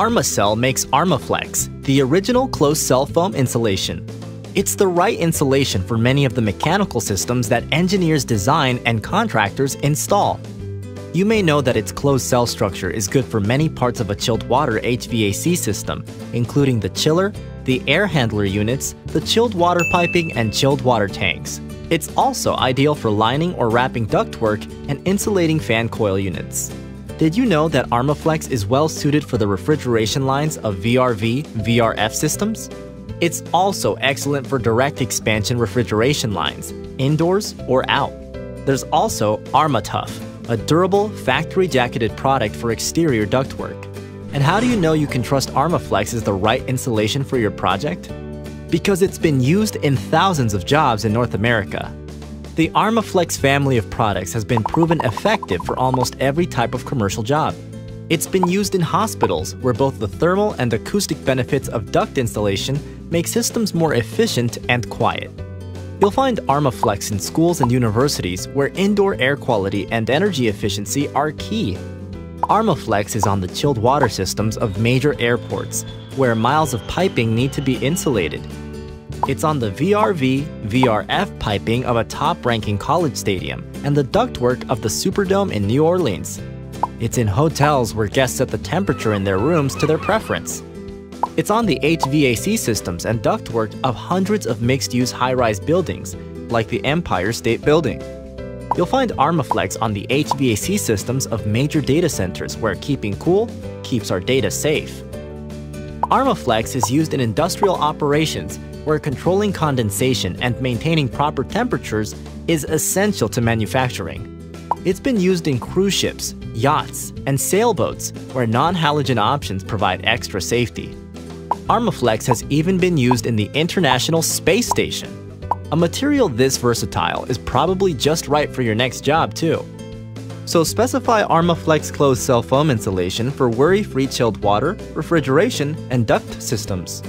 Armacell makes Armaflex, the original closed cell foam insulation. It's the right insulation for many of the mechanical systems that engineers design and contractors install. You may know that its closed cell structure is good for many parts of a chilled water HVAC system, including the chiller, the air handler units, the chilled water piping, and chilled water tanks. It's also ideal for lining or wrapping ductwork and insulating fan coil units. Did you know that Armaflex is well suited for the refrigeration lines of VRV, VRF systems? It's also excellent for direct expansion refrigeration lines, indoors or out. There's also ArmaTuff, a durable, factory jacketed product for exterior ductwork. And how do you know you can trust Armaflex is the right insulation for your project? Because it's been used in thousands of jobs in North America. The Armaflex family of products has been proven effective for almost every type of commercial job. It's been used in hospitals, where both the thermal and acoustic benefits of duct installation make systems more efficient and quiet. You'll find Armaflex in schools and universities where indoor air quality and energy efficiency are key. Armaflex is on the chilled water systems of major airports, where miles of piping need to be insulated. It's on the VRV, VRF piping of a top-ranking college stadium and the ductwork of the Superdome in New Orleans, it's in hotels where guests set the temperature in their rooms to their preference. It's on the HVAC systems and ductwork of hundreds of mixed-use high-rise buildings, like the Empire State Building. You'll find Armaflex on the HVAC systems of major data centers where keeping cool keeps our data safe. Armaflex is used in industrial operations where controlling condensation and maintaining proper temperatures is essential to manufacturing. It's been used in cruise ships, yachts, and sailboats where non-halogen options provide extra safety. Armaflex has even been used in the International Space Station. A material this versatile is probably just right for your next job too. So specify Armaflex closed cell foam insulation for worry-free chilled water, refrigeration, and duct systems.